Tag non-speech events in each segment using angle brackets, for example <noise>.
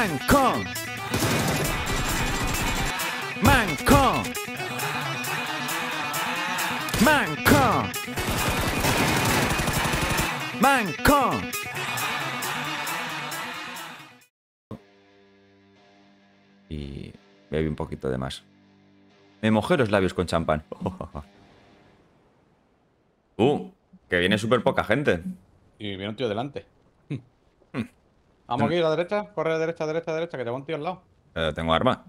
Manco. Manco. Manco. Manco. Y bebí un poquito de más. Me mojé los labios con champán. <laughs> Uh, que viene súper poca gente. Y viene un tío delante. Vamos aquí a la derecha, corre a la derecha, derecha, derecha, que te va un tío al lado. Eh, tengo arma.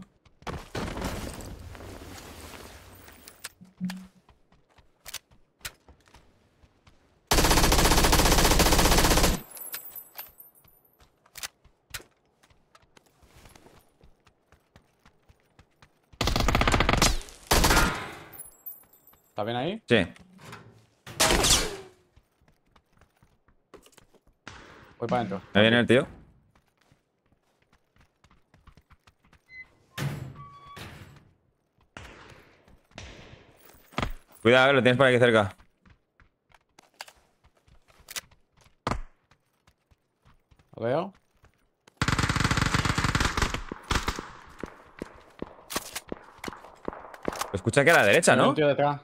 ¿Está bien ahí? Sí. Voy para adentro. ¿Me viene el tío? Cuidado, que lo tienes por aquí cerca. Lo veo. Lo escucha aquí a la derecha, ¿no? un tío detrás.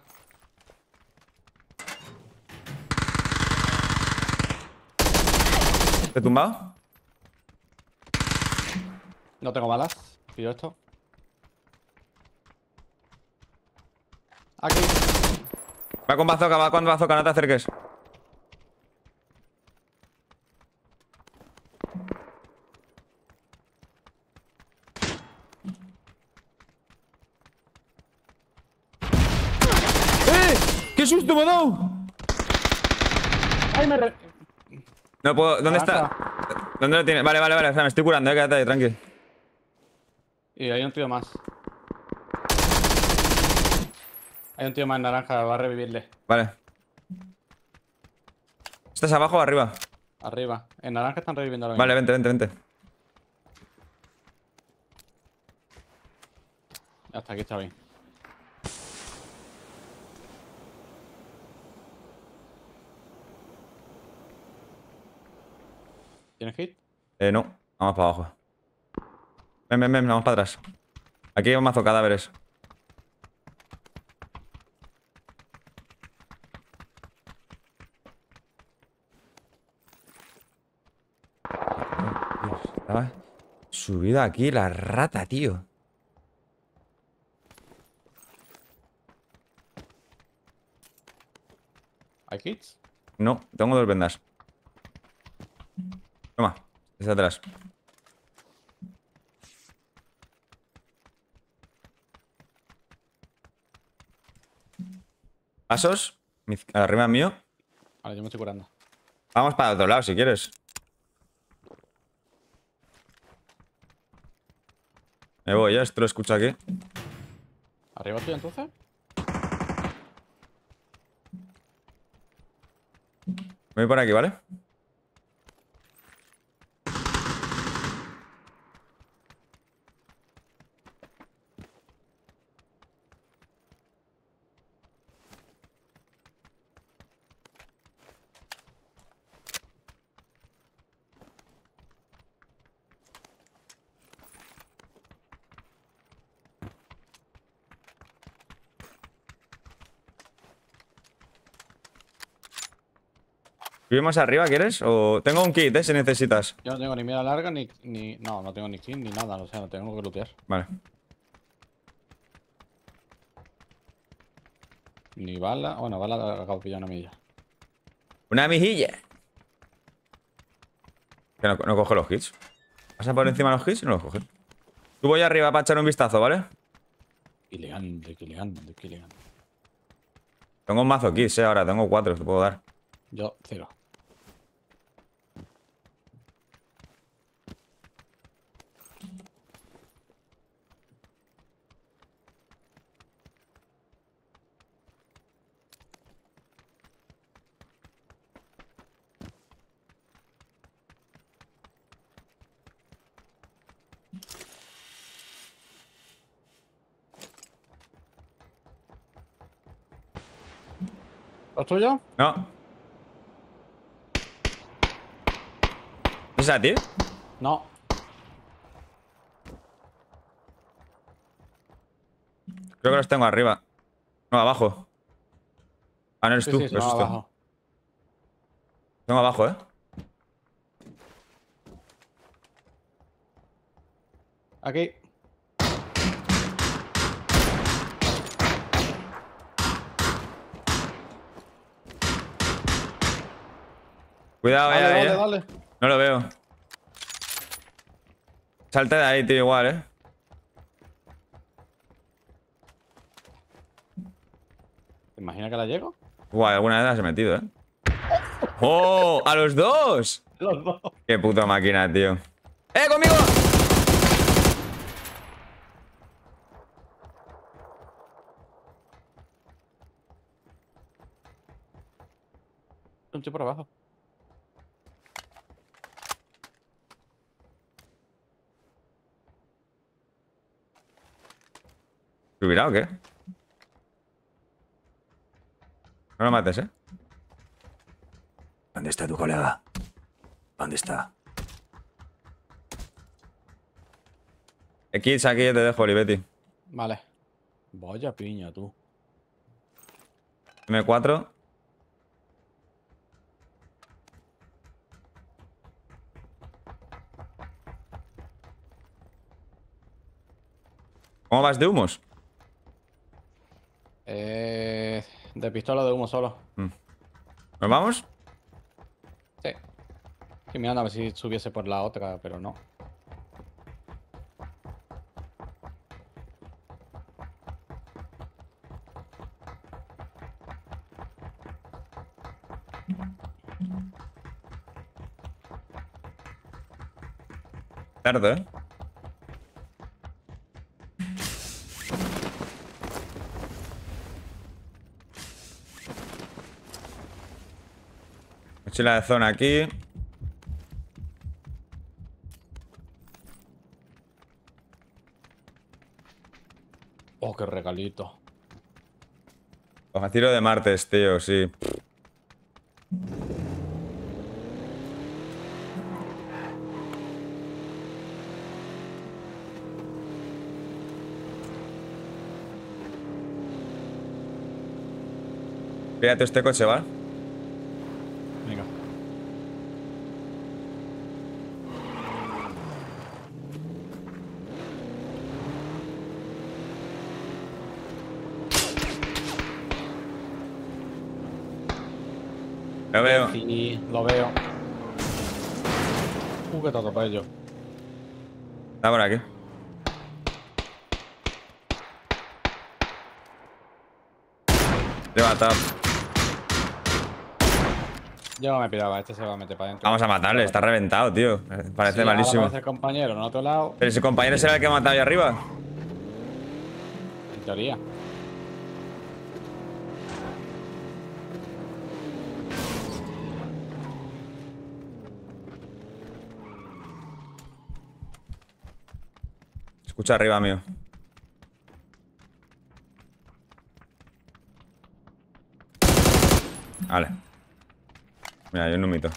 ¿Te he tumbado? No tengo balas. Pillo esto. Aquí. Va con bazooka, va con bazooka, no te acerques. ¡Eh! ¡Qué susto me ha dado! ¡Ay, me re... No puedo. ¿Dónde está? ¿Dónde lo tiene? Vale, vale, vale. espera, me estoy curando, eh. Quédate ahí, tranqui. Y hay un tío más. Hay un tío más en naranja, va a revivirle. Vale. ¿Estás abajo o arriba? Arriba. En naranja están reviviendo ahora Vale, vente, vente, vente. Hasta aquí está bien. ¿Tienes hit? Eh, no. Vamos para abajo. Ven, ven, ven, vamos para atrás. Aquí hay un mazo cadáveres. Dios, Estaba subida aquí la rata, tío. ¿Hay hits? No, tengo dos vendas. Toma, desde atrás. Pasos. Arriba mío. Vale, yo me estoy curando. Vamos para el otro lado si quieres. Me voy, ya, esto lo escucho aquí. ¿Arriba tío entonces? Me voy por aquí, ¿vale? ¿Subimos arriba, quieres? O tengo un kit, ¿eh? Si necesitas. Yo no tengo ni mira larga ni, ni. No, no tengo ni skin ni nada, o sea, no tengo que lootear. Vale. Ni bala. Bueno, bala acabo de pillar una milla. Una mejilla. Que no, no coge los hits. Pasa por encima de los hits y no los coge. Tú voy arriba para echar un vistazo, ¿vale? Ilegante, que elegante. Tengo un mazo kits, eh. Ahora tengo cuatro, te puedo dar. Yo, cero. ¿La tuya? No. ¿Es a ti? No. Creo que los tengo arriba. No, abajo. Ah, no eres tú, no, abajo. Tengo abajo, eh. Aquí. Cuidado, Dale, ahí, dale, eh. dale. No lo veo. Salte de ahí, tío, igual, ¿eh? ¿Te imaginas que la llego? Guay, alguna vez las he metido, ¿eh? ¡Oh! ¡A los dos! <laughs> Los dos. ¡Qué puta máquina, tío! ¡Eh, conmigo! Un por abajo. ¿Subirá o qué? No lo mates, ¿eh? ¿Dónde está tu colega? ¿Dónde está? X aquí te dejo, Olivetti. Vale. Vaya piña, tú. M4. ¿Cómo vas de humos? Eh, de pistola de humo solo. ¿Nos vamos? Sí. Estoy mirando a ver si subiese por la otra, pero no. Tarde, ¿eh? Mochila de zona aquí. Oh, qué regalito. Hoja tiro de martes, tío, sí. Fíjate este coche, ¿va? Venga. Lo veo. Sí, lo veo. Atropello. Está por aquí. Matado. Yo no me piraba, este se va a meter para adentro. Vamos a matarle, está reventado, tío. Parece Sí, malísimo. el compañero en otro lado, Pero ese compañero será el que ha matado ahí arriba. en teoría. Arriba, mío. Vale. Mira, hay un numito.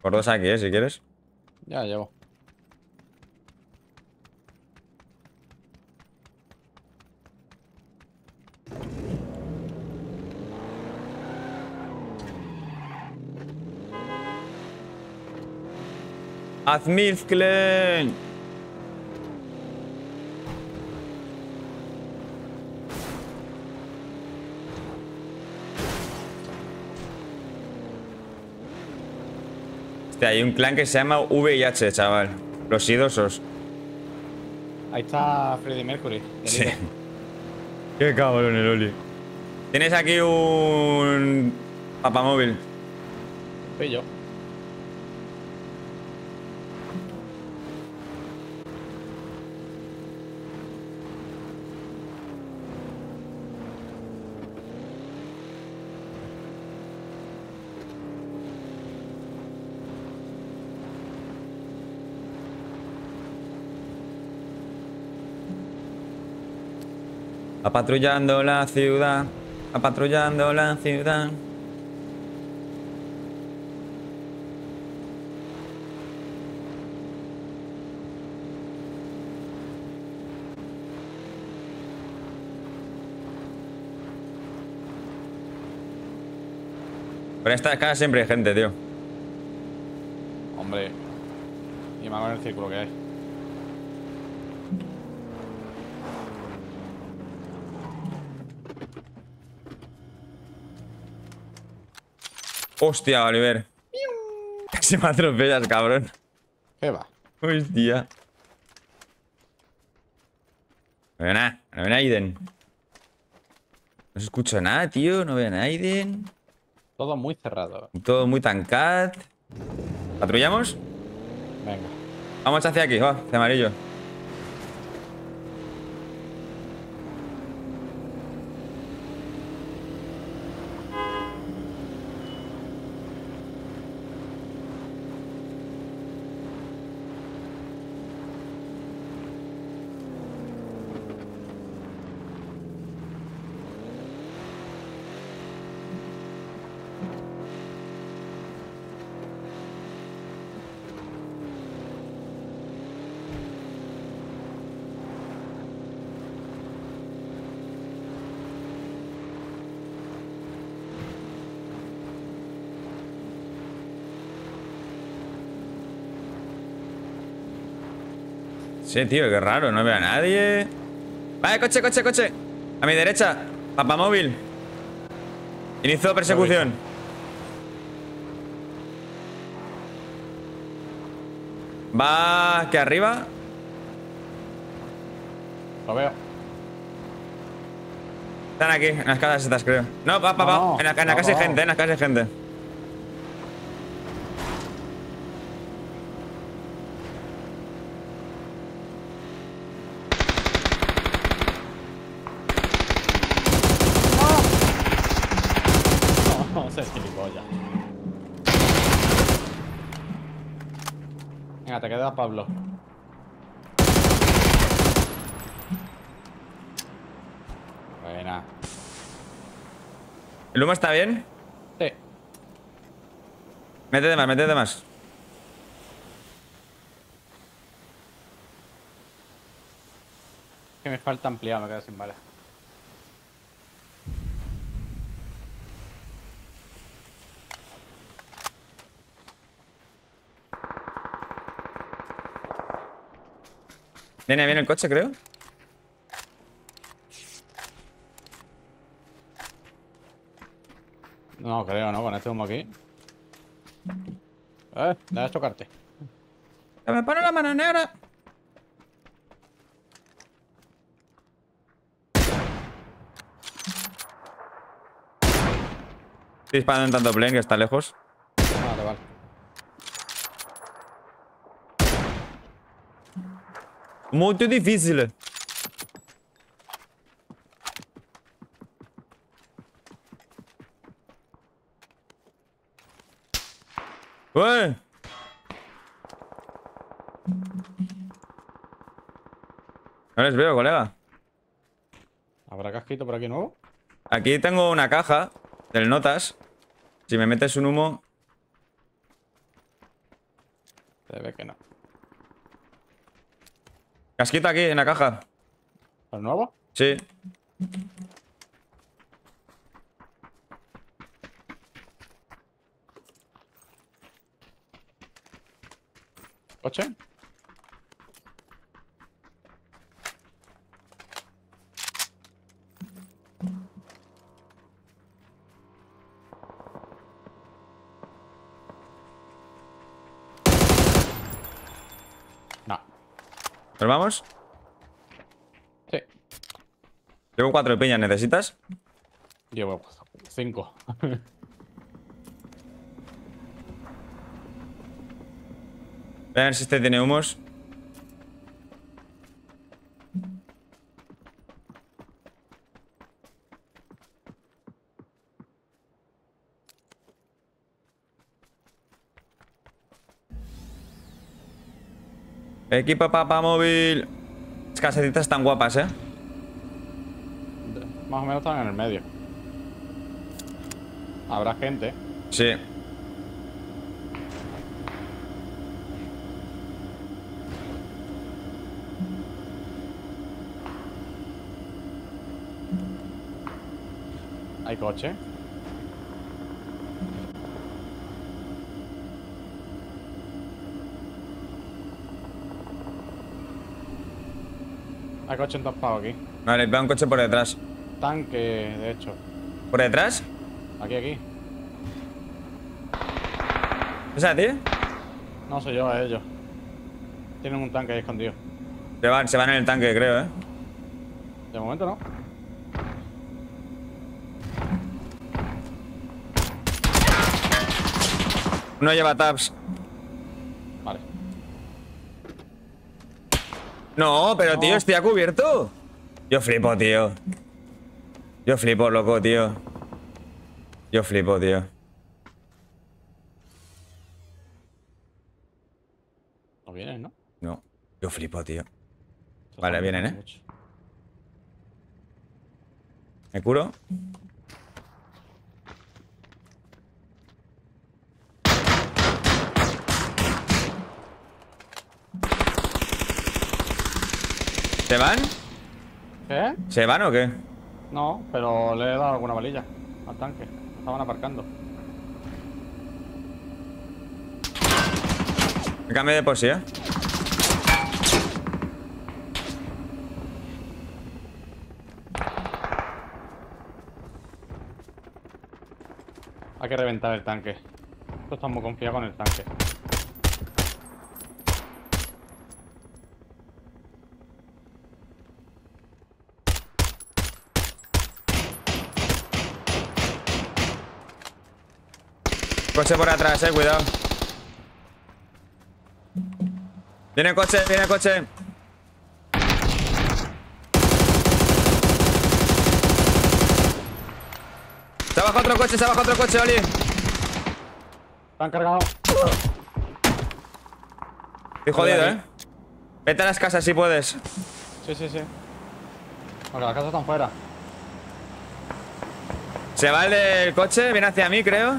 Por dos aquí, ¿eh? Si quieres. Ya llevo. ¡Azmizklen! Hostia, hay un clan que se llama VIH, chaval. Los idosos. Ahí está Freddy Mercury. el Sí. <laughs> Qué cabrón el Oli. Tienes aquí un papamóvil. Pillo. apatrullando la ciudad, apatrullando la ciudad. Pero en esta escala siempre hay gente, tío. Hombre. Y más con el círculo que hay. Hostia, Oliver. Se me atropellas, cabrón. ¿Qué va? Hostia. No veo nada. No veo nada, Aiden. No se escucha nada, tío. No veo nada, Aiden. Todo muy cerrado. Todo muy tancat. ¿Patrullamos? Venga. Vamos hacia aquí, va, hacia amarillo. Sí, tío, qué raro, no veo a nadie. Vale, coche, coche, coche. A mi derecha, papamóvil. Inicio persecución. Va aquí arriba. Lo veo. Están aquí, en las casas estas, creo. No, va, va, va. No, En la, en la no, casa hay gente, en la casa hay gente. No, no gilipollas. Venga, te queda Pablo. Buena. ¿El humo está bien? Sí. Métete más, métete más. Que me falta ampliar, me quedo sin balas. Viene, viene el coche, creo. No, creo, ¿no? Con este humo aquí. Eh, deja de chocarte. ¡Que me pone la mano negra! Estoy disparando en tanto plane que está lejos. Vale, vale. Muy difícil. ¡Uy! No les veo, colega. ¿Habrá casquito por aquí nuevo? Aquí tengo una caja del notas. Si me metes un humo. Se ve que no. Casquito aquí en la caja. ¿El nuevo? Sí. ¿Coche? ¿Nos vamos? Sí. Tengo cuatro piñas, ¿necesitas? Llevo cinco. Ver si este tiene humos. Equipo papa móvil. Las casetitas están guapas, ¿eh? Más o menos están en el medio. Habrá gente. Sí. Hay coche. Hay coche entaspado aquí. Vale, veo un coche por detrás. Tanque, de hecho. ¿Por detrás? Aquí, aquí. ¿Es a ti? No sé yo, a ellos. Tienen un tanque ahí escondido. Se van, se van en el tanque, creo, ¿eh? De momento no. Uno lleva tabs. Vale. No, pero No. tío, estoy a cubierto. Yo flipo, tío. Yo flipo, loco, tío. Yo flipo, tío. No vienes, ¿no? No, yo flipo, tío. Vale, vienen, ¿eh? ¿Me curo? ¿Se van? ¿Qué? ¿Se van o qué? No, pero le he dado alguna balilla al tanque. Estaban aparcando. Me cambio de posi, ¿eh? Hay que reventar el tanque. Esto está muy confiado con el tanque. Coche por atrás, eh, cuidado. Viene coche, viene coche. Se abajo otro coche, se abajo otro coche, Oli. ¿Están cargados? Estoy jodido, eh. Vete a las casas si puedes. Sí, sí, sí. Porque las casas están fuera. Se va el del coche, viene hacia mí, creo.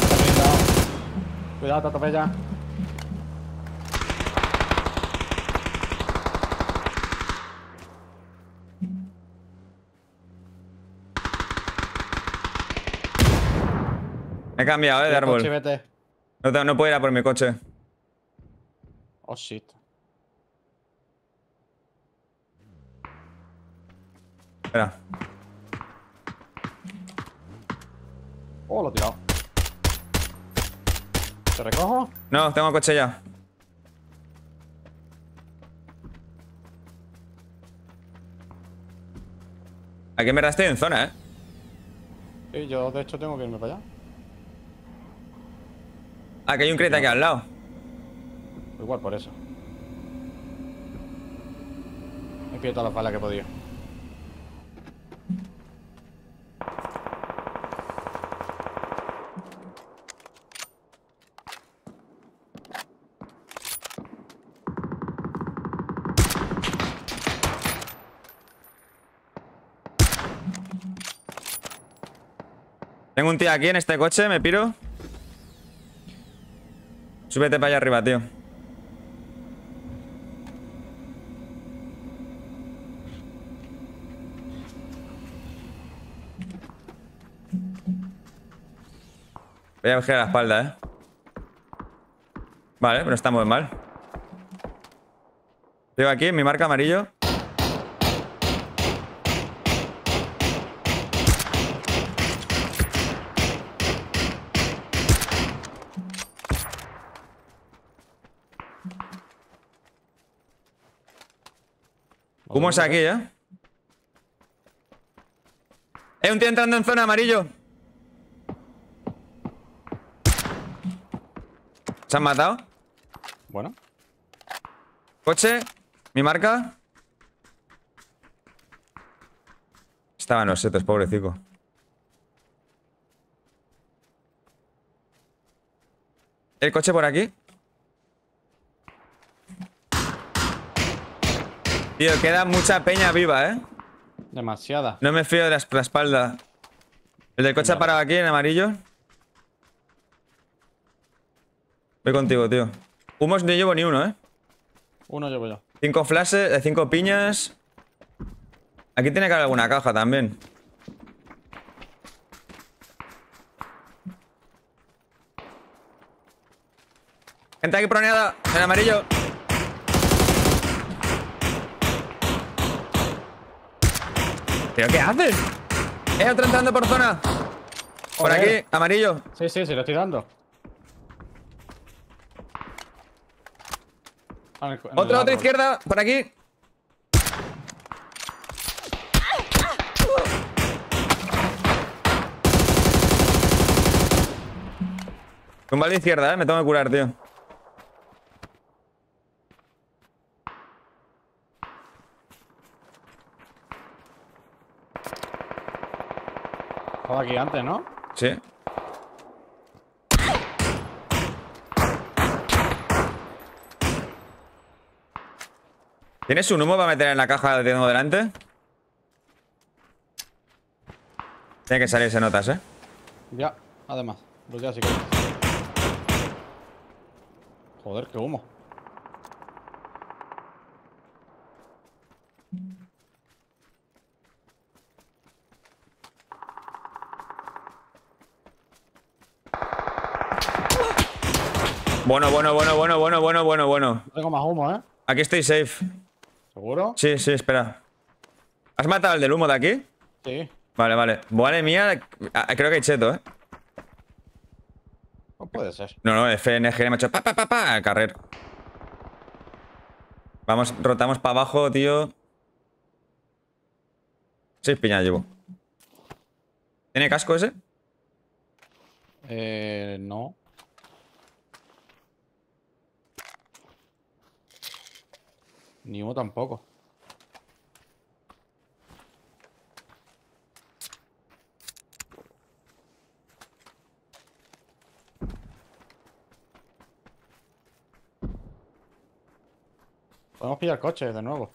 Está blindado. Cuidado, te atropella. Me he cambiado, eh, de Coche, árbol. vete. No, te- no puedo ir a por mi coche. Oh, shit. Espera. Oh, lo he tirado. ¿Te recojo? No, tengo coche ya. Aquí en verdad estoy en zona, eh. Sí, yo de hecho tengo que irme para allá. Ah, que hay un crate aquí al lado. Igual por eso. He pillado todas las balas que he podido. Tengo un tío aquí en este coche, me piro. Súbete para allá arriba, tío. Voy a girar la espalda, eh. Vale, pero está muy mal. Tengo aquí mi marca amarillo. ¿Cómo es aquí, eh? ¡Eh, un tío entrando en zona amarillo! ¿Se han matado? Bueno, Coche, mi marca. Estaban los setos, pobrecico. El coche por aquí. Tío, queda mucha peña viva, ¿eh? Demasiada. No me fío de la, la espalda. El del coche ha parado aquí en amarillo. Voy contigo, tío. Humos no llevo ni uno, ¿eh? Uno llevo yo. Cinco flashes, eh, cinco piñas. Aquí tiene que haber alguna caja también. Gente aquí proneada, en amarillo. ¿Pero qué hacen? Eh, otro entrando por zona. Por Joder. aquí, amarillo. Sí, sí, sí, le estoy dando. Ah, otra árbol. izquierda, por aquí. Un de izquierda, eh. Me tengo que curar, tío. Estaba aquí antes, ¿no? Sí. ¿Tienes un humo para meter en la caja que tengo delante? Tiene que salirse notas, ¿eh? Ya, además. Pues ya sí que. Joder, qué humo. Bueno, bueno, bueno, bueno, bueno, bueno, bueno, bueno. No tengo más humo, ¿eh? Aquí estoy safe. ¿Seguro? Sí, sí, espera. ¿Has matado al del humo de aquí? Sí. Vale, vale. Vale, mía. ah, Creo que hay cheto, ¿eh? No puede ser. No, no, FNG me ha hecho pa, pa, pa, carrer. Vamos, rotamos para abajo, tío. Seis piñas llevo. ¿Tiene casco ese? Eh. No. Ni humo tampoco. Podemos pillar coches de nuevo.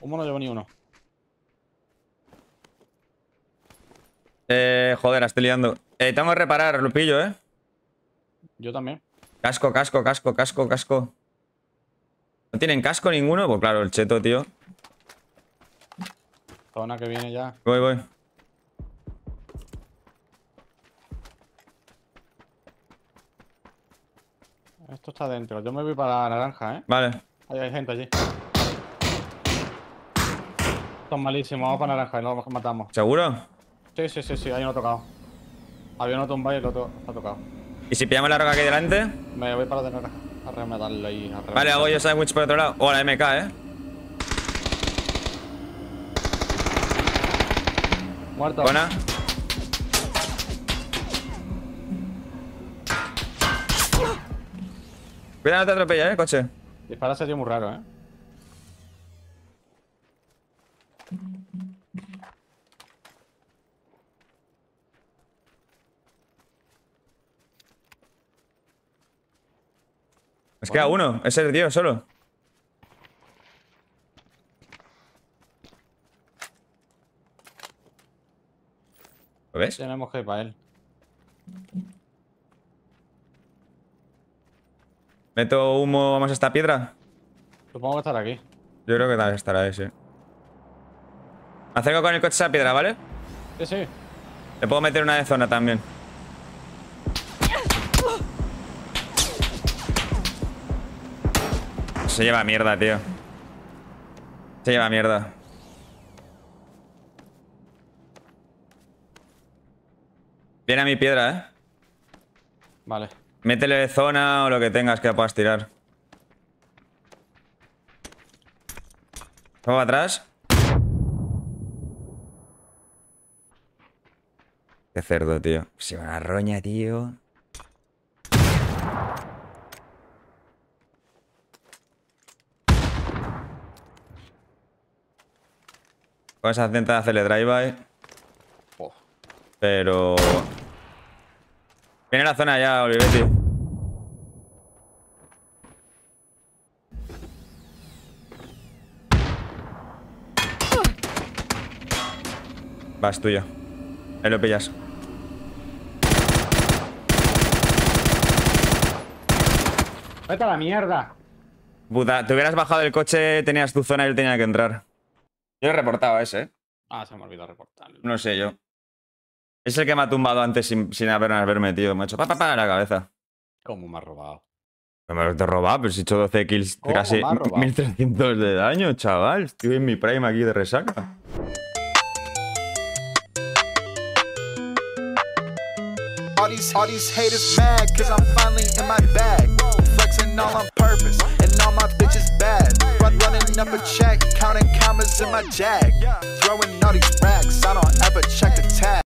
Humo no llevo ni uno. Eh, joder, la estoy liando. Eh, tengo que reparar, lo pillo, ¿eh? Yo también. Casco, casco, casco, casco, casco. ¿No tienen casco ninguno? Pues claro, el cheto, tío. Zona que viene ya. Voy, voy. Esto está dentro. Yo me voy para la naranja, ¿eh? Vale. Ahí hay gente allí. Son malísimos. Vamos para naranja y nos matamos. ¿Seguro? Sí, sí, sí, sí. Hay uno tocado. Había uno tumbado y el otro está tocado. ¿Y si pillamos la roca aquí delante? Me voy para naranja. A ahí. a Vale, hago yo sandwich por otro lado. O la MK, ¿eh? Muerto. Buena. Cuidado, no te atropella, ¿eh? Coche. Disparar sería muy raro, ¿eh? Es queda uno. Ese tío solo. ¿Lo ves? Tenemos que ir para él. Meto humo, vamos a esta piedra. Supongo que estará aquí. Yo creo que tal estará ahí, sí. Me acerco con el coche a esa piedra, ¿vale? Sí, sí. Le puedo meter una de zona también. Se lleva mierda, tío. Se lleva mierda. Viene a mi piedra, ¿eh? Vale. Métele zona o lo que tengas que puedas tirar. ¿Vamos atrás? Qué cerdo, tío. Se va una roña, tío. Vamos a intentar hacerle drive-by. Oh. Pero... Viene la zona ya, Olivetti. Vas tuyo. Ahí lo pillas. ¡Vete a la mierda! Puta, te hubieras bajado del coche, tenías tu zona y él tenía que entrar. Yo he reportado a ese, ¿eh? Ah, se me olvidó reportarlo. No sé yo. Es el que me ha tumbado antes sin, sin haber, haberme metido. Me ha hecho pa, pa, pa en la cabeza. ¿Cómo me has robado? No me lo he robado, pero si he hecho 12 kills, ¿Cómo casi me has robado? 1300 de daño, chaval. Estoy en mi prime aquí de resaca. All these, all these haters mad, cause I'm finally in my bag. Flexing all on purpose, and all my bitches bad. Run, running up a check, counting commas in my jag. Throwing all these racks, I don't ever check the tag.